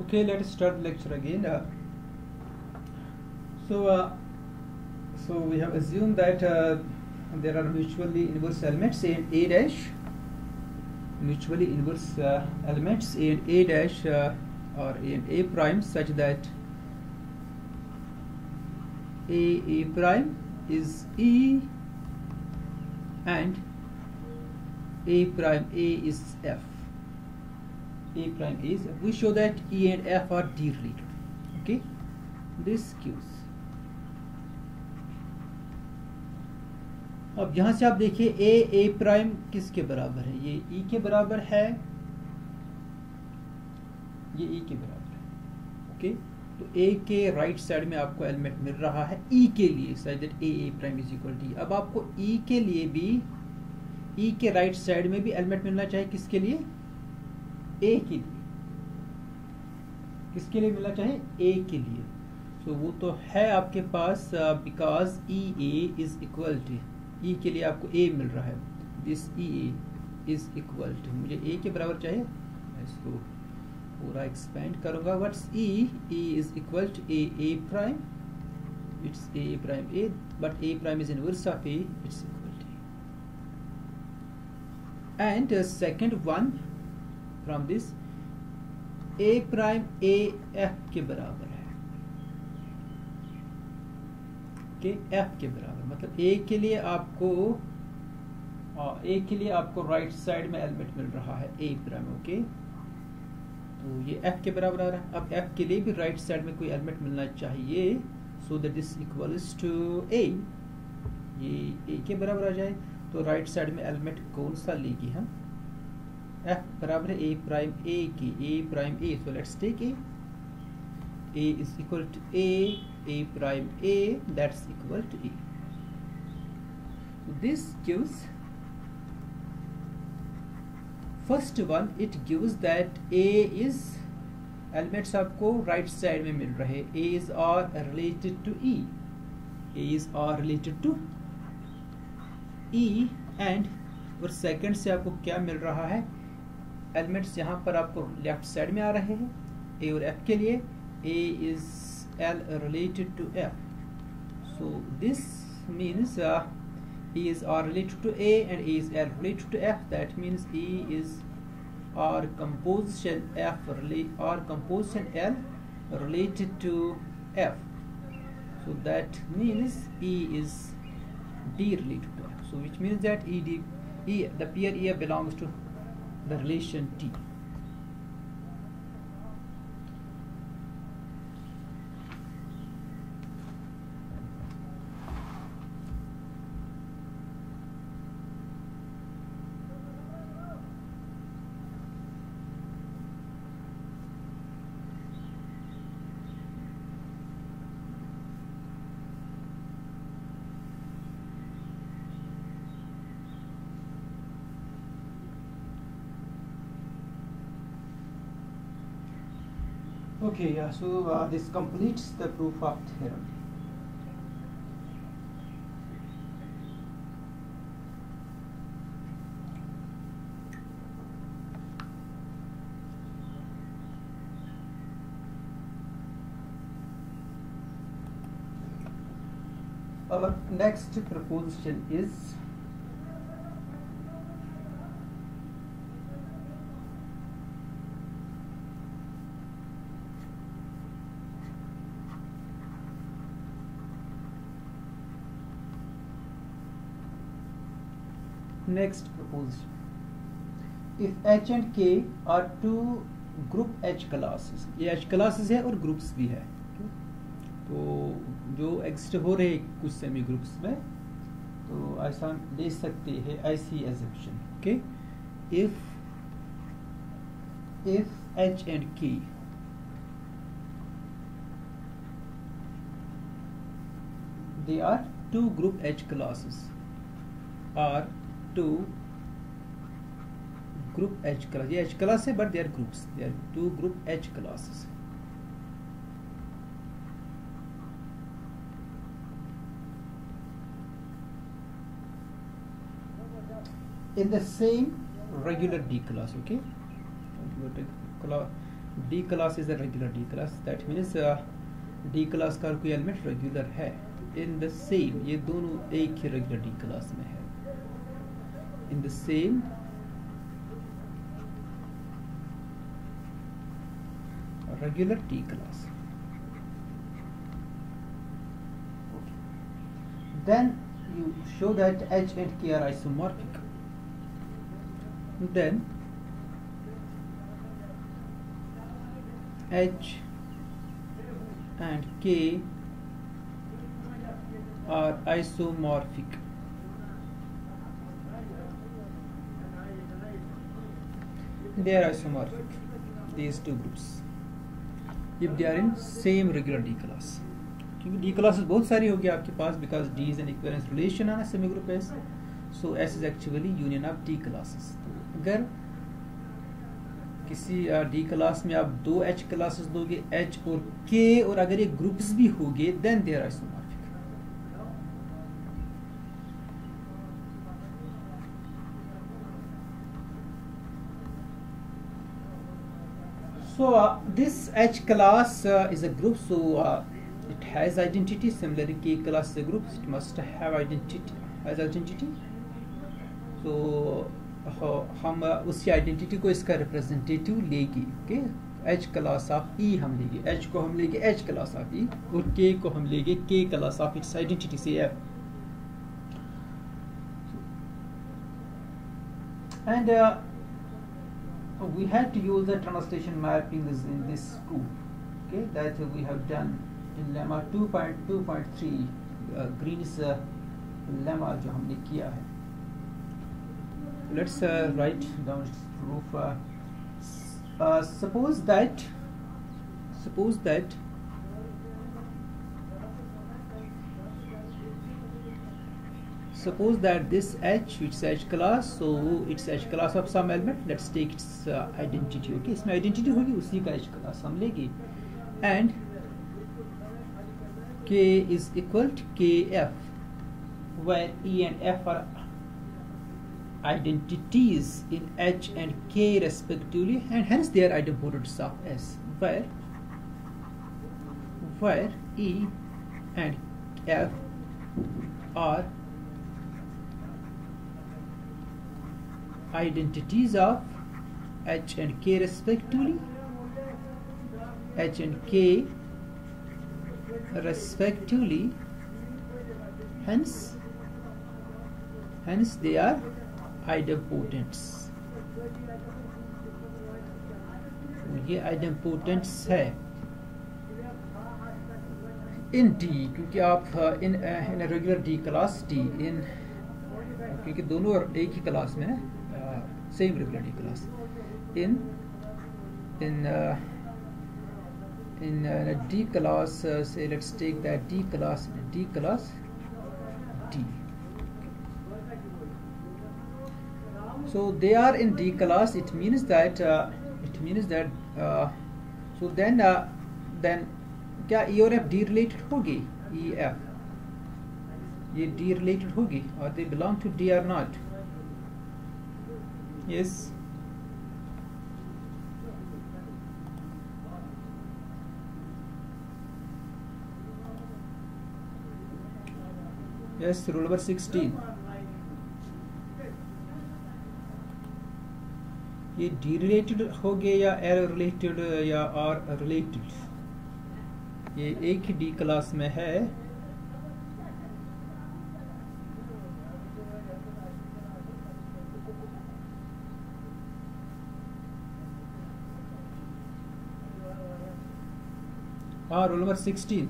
okay let's start lecture again. Uh, so uh, so we have assumed that uh, there are mutually inverse elements and a dash mutually inverse uh, elements and a dash uh, or in a prime such that a a prime is e and a prime a is f a prime is, we show that e and f are d related okay? This gives अब यहाँ से आप देखिए ए a prime किसके बराबर है? ये ई के बराबर है। ये ई के बराबर है। ओके तो ए के राइट साइड में आपको एलिमेंट मिल रहा है। ई के लिए such that a a prime is equal to अब आपको ई के लिए भी ई के राइट साइड में भी एलिमेंट मिलना चाहिए किसके लिए? ए के लिए। किसके लिए मिलना चाहिए ए के लिए। सो so, वो तो है आपके पास because e a is equal to e के लिए आपको ए मिल रहा है। This e a is equal to मुझे ए के बराबर चाहिए? इसको पूरा एक्सपेंड करूँगा। What's e e is equal to a a prime it's a prime a but a prime is inverse of a it's equal to and second one from this a prime a F के बराबर है. के F के बराबर. मतलब ए के लिए आपको ए के लिए आपको राइट साइड में एलिमेंट मिल रहा है ए प्राइम ओके तो ये एफ़ के बराबर आ रहा है. अब एफ़ के लिए भी राइट साइड में कोई एलिमेंट मिलना चाहिए so that is equals to a ये ए के बराबर आ जाए. तो राइट साइड में एलिमेंट कौन सा लेगी हम? एफ़ बराबर ए प्राइम ए की a prime a so let's take a a is equal to a a prime a that's equal to a this gives first one it gives that a is elements आपको right right side में मिल रहे a is R related to e a is R related to e and और second से आपको क्या मिल रहा है? एलिमेंट्स यहाँ पर आपको लेफ़्ट साइड में आ रहे हैं ए और एफ़ के लिए। A is L related to F so this means e is R related to a and a is L related to F that means e is R composition F R composition L related to F so that means e is D related to F so which means that e D e the pair belongs to the relation t. Okay, yeah, so uh, this completes the proof of theorem. Our next proposition is next proposition if h and k are two group h classes ये h classes है और groups भी है तो जो exist हो रहे कुछ सेमी ग्रुप्स में तो ऐसा ले सकते हैं ऐसी assumption okay if if H and K they are two group h classes are two group H class. ये H class है but they are groups. They are two group H classes. In the same regular D class, okay? D class is a regular D class that means D class का कोई element regular है इन the same ये दोनों एक ही regular D class में है in the same regular T class. Then you show that H and K are isomorphic. Then H and K are isomorphic. They are isomorphic, these two groups. if they are in same regular D class क्योंकि D classes बहुत सारी होगी आपके पास because D is an equivalence relation on a semigroup S so S is actually union of D classes तो अगर किसी D class में आप दो एच क्लासेस दोगे एच और के और अगर ये ग्रुप्स भी होंगे then they isomorphic So uh, this H class uh, is a group, so uh, it has identity. Similarly, K class is a group, it must have identity. Has identity. So हम उसी identity को इसका representative लेगी okay H class of e हम लेंगे H को हम लेंगे एच क्लास ऑफ़ ई और के को हम लेंगे के क्लास ऑफ़ इट्स आइडेंटिटी से F and we had to use the translation mappings in this proof okay that we have done in lemma 2.2.3 uh, Green's uh, lemma जो हमने किया है let's uh, write down its proof uh, uh, suppose that suppose that suppose that this h which is h class so it's h class of some element let's take its uh, identity okay इसमें identity होगी उसी का h class हम लेंगे and k is equal to kf where e and f are identities in h and k respectively and hence they are idempotents of s where where e and f are identities of h and k respectively h and k respectively hence hence they are idempotents ये आइडेम्पोटेंट्स है इन D क्योंकि आप in in regular D class D in क्योंकि दोनों एक ही class में है same regularity class in in uh, in uh, D class uh, say let's take that D class D class D so they are in D class it means that uh, it means that uh, so then uh, then क्या E और F D related होगी E F ये D related होगी और they belong to D or not Yes. Yes, rule number 16. ये D related हो गया या एर रिलेटेड या आर रिलेटेड ये एक ही डी क्लास में है Ah, roll number 16.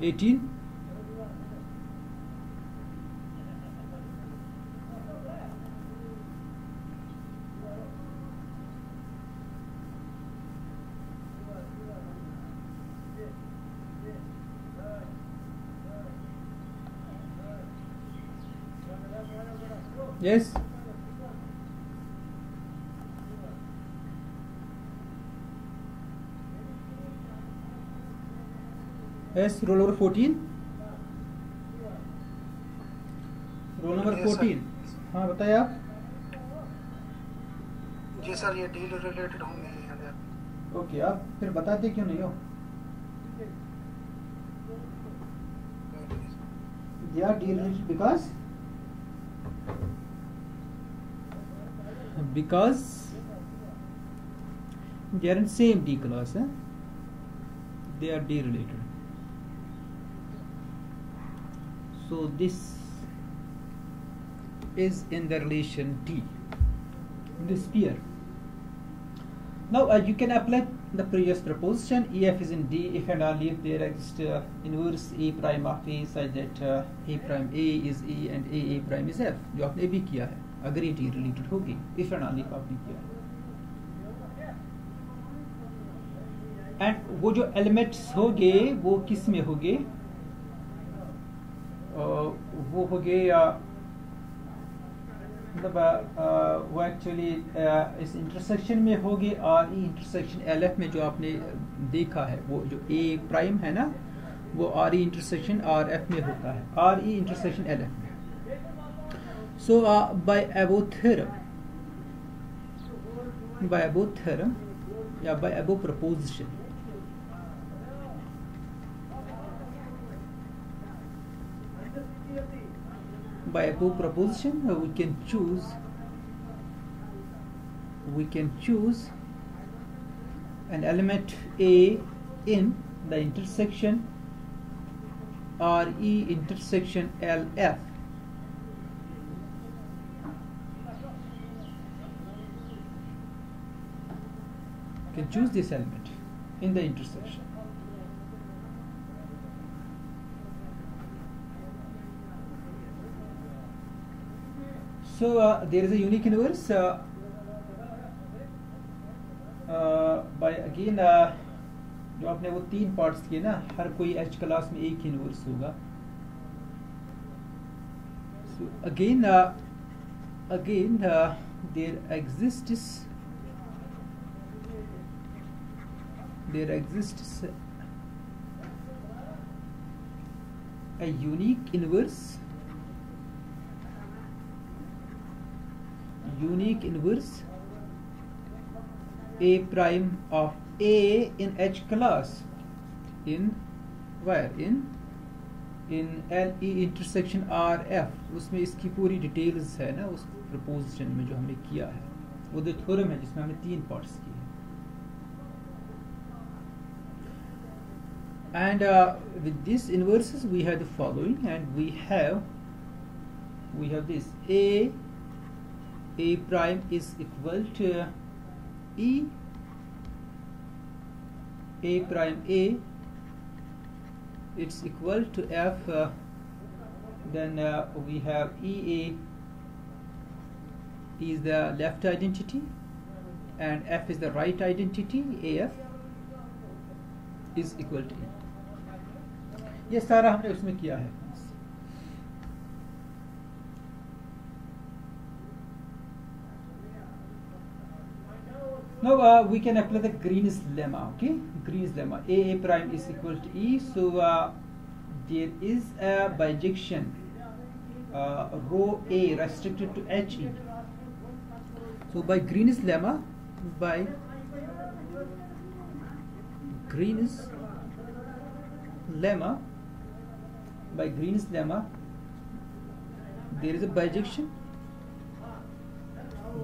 18. Yes. Yes roll number fourteen roll number fourteen हाँ बताइए आप। जी सर ये डील रिलेटेड होंगे ओके आप फिर बताते क्यों नहीं हो? Deal because because they are in same D class है they are D related so this is in the relation D this pair now uh, you can apply the previous proposition EF is in D if and only if there exists uh, inverse A prime of A such that uh, A prime A is A and A A prime is F जो आपने भी किया है अगर ये related होगी if and only if आपने किया है एंड वो जो एलिमेंट्स होंगे वो किसमें होंगे वो होंगे मतलब वो एक्चुअली इस इंटरसेक्शन में होगी R e intersection L F में जो आपने देखा है, वो जो ए प्राइम है ना, वो R e intersection R F में होता है R e intersection L F में। So by above theorem by above theorem या by above proposition by a proposition uh, we can choose we can choose an element A in the intersection RE intersection LF We can choose this element in the intersection So uh, there is a unique inverse uh, uh, by again uh, जो आपने वो तीन parts किए ना हर कोई H class में एक ही इनवर्स होगा uh, again uh, there exists there exists a unique inverse unique inverse a prime of a in H class in wire in in L e intersection R F उसमें इसकी पूरी details है ना उस प्रपोजिशन में जो हमने किया है। वो जो थोरम है जिसमें हमने तीन पार्ट्स किए and uh, with these inverses we have the following and we have we have this a a prime is equal to E A prime A it's equal to F uh, then uh, we have EA is the left identity and F is the right identity AF is equal to E ये सारा हमने उसमें किया है Now uh, we can apply the Green's lemma. Okay, Green's lemma. A A prime is equal to E. So uh, there is a bijection uh, rho A restricted to H E. So by Green's lemma, by Green's lemma, by Green's lemma, there is a bijection.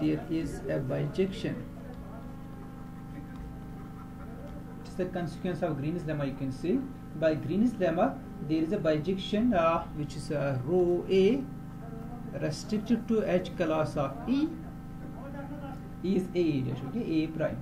There is a bijection is the consequence of Green's lemma you can see by Green's lemma there is a bijection uh, which is uh, rho A restricted to H class of E is A dash okay A prime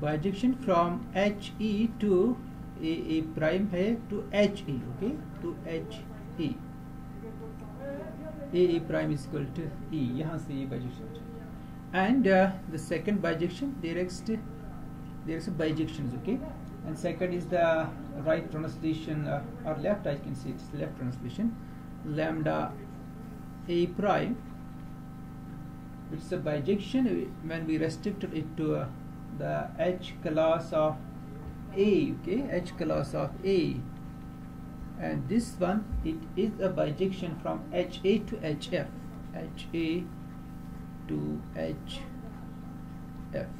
bijection from HE to A A prime है to HE okay to HE A A prime is equal to E यहाँ से ये bijection and uh, the second bijection there is there is a bijections okay? And second is the right translation uh, or left I can say it's left translation. Lambda a prime it's a bijection when we restricted it to uh, the h class of a okay? H class of a. And this one it is a bijection from ha to hf ha to h f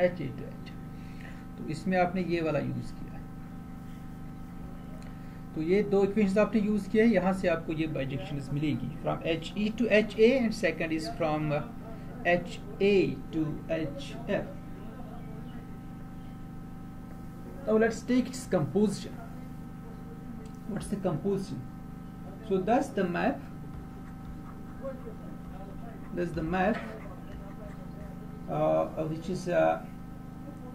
h a to h तो इसमें आपने ये वाला use किया तो ये दो equations आपने यूज़ किए यहाँ से आपको ये बाइजेक्शन मिलेगी from H e to H a and second is from H a to H F Now let's take its composition. What's the composition? So that's the map. That's the map, uh, which is uh,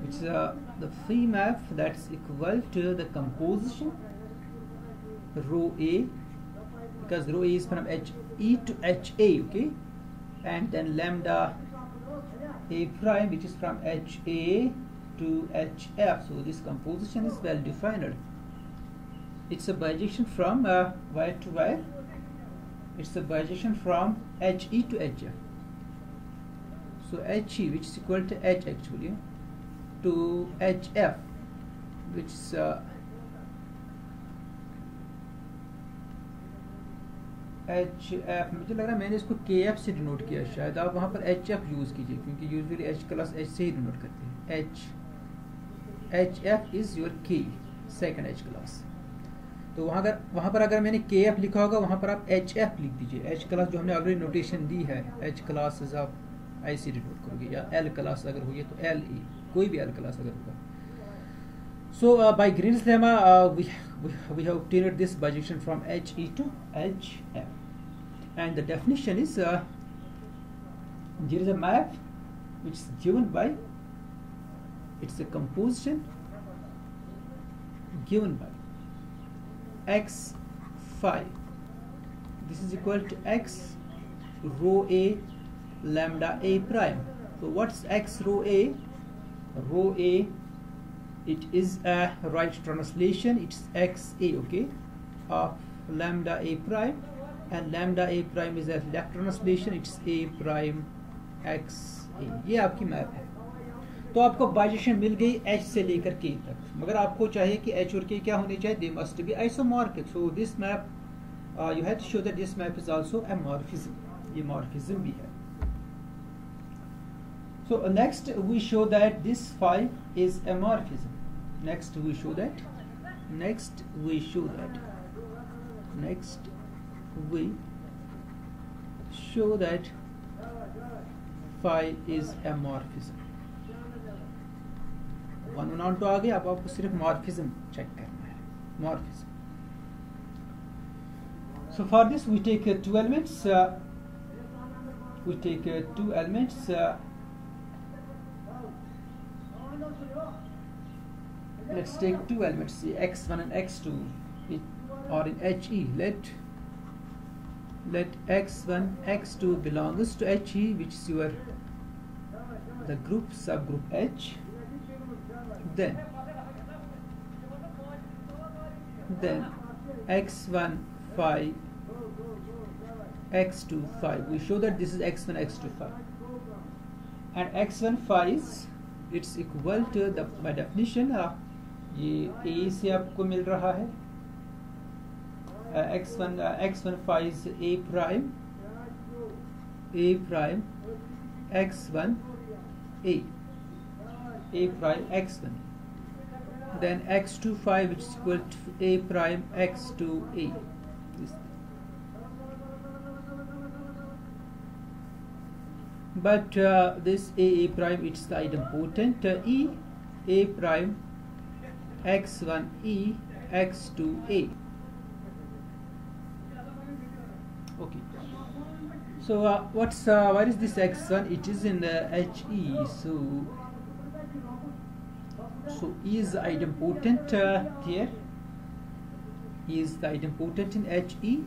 which is uh, the free map that's equal to the composition rho A because rho A is from H E to H A, okay, and then lambda A prime which is from H A to HF. So this composition is well defined. It's a bijection from uh, wire to wire. It's bijection from HE to HF. So HE which is equal to H actually to HF which is uh, H F मुझे लग रहा है मैंने इसको के F से denote किया शायद आप वहाँ पर एच एफ़ यूज़ कीजिए क्योंकि यूजली एच क्लास एच से ही डिनोट करते हैं H H F is your के सेकेंड एच क्लास तो वहाँ अगर, वहाँ पर अगर मैंने के एफ़ लिखा होगा, वहाँ पर आप एच एफ़ लिख दीजिए। एच क्लास जो हमने ऑलरेडी नोटेशन दी है एच क्लास आप आई सी रिपोर्ट करोगे या एल क्लास अगर होगी तो एल ई कोई भी एल क्लास अगर होगा। So by Green's lemma we have obtained this bijection from H e to H F and the definition is is a map which is given by its a composition given by x phi. This is equal to x rho a lambda a prime. So what's x rho a? Rho a it is a right translation it's xa okay of lambda a prime and lambda a prime is a left translation it's a prime x a ये आपकी map है तो आपको बाइजेशन मिल गई H से लेकर के तक। मगर आपको चाहिए कि एच और के क्या होने चाहिए? They must be isomorphic so this map you have to show that this map is also a morphism ये मॉर्फिज्म भी है so next we show that this phi is a morphism next we show that next we show that next we show that phi is a morphism one one तो आ गया अब आपको सिर्फ morphism check करना है morphism so for this we take uh, two elements uh, we take uh, two elements uh, let's take two elements x1 and x2 it, or in he let let x1 x2 belongs to he which is your the group subgroup h then then x1 phi x2 phi we show that this is x1 x2 phi and x1 phi is it's equal to the by definition uh, ये ए से आपको मिल रहा है X one X one five A prime A prime X one A A prime X one then x2 5 which is equal to a prime x2 a. But uh, this a a prime it's the idempotent uh, e a prime x1e x2a okay. So uh, what's uh, is this x1 it is in the he so so is the idempotent uh, here. E is the idempotent in he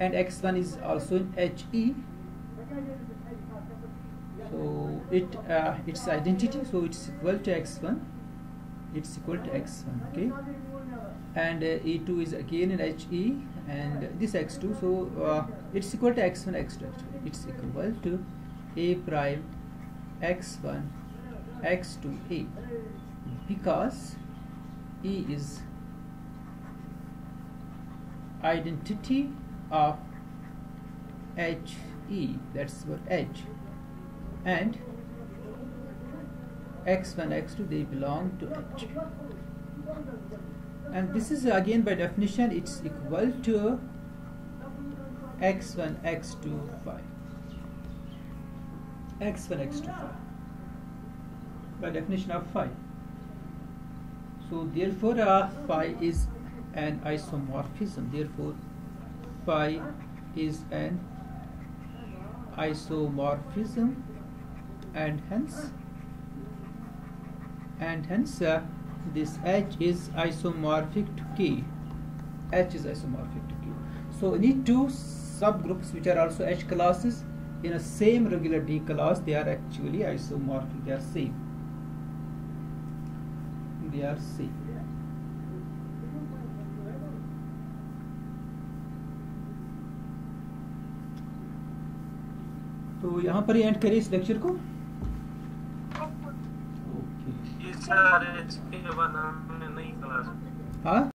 and x1 is also in he so it uh, its identity so it's equal to x1 it's equal to x1 okay? And uh, e2 is again in he and this x2 so uh, it's equal to x1 x2 actually it's equal to a prime x1 x2 a because e is identity of he E. That's for H. And x1, x2 they belong to H. And this is again by definition it's equal to x1, x2, phi. x1, x2, phi. By definition of phi. So therefore uh, phi is an isomorphism. Therefore phi is an isomorphism and hence and hence uh, this H is isomorphic to K. H is isomorphic to Q. So need two subgroups which are also H classes in a same regular D class they are actually isomorphic they are same they see तो यहाँ पर ही and करिए इस lecture को। Okay. ये सारे इसके बाद हमने नहीं क्लास हाँ?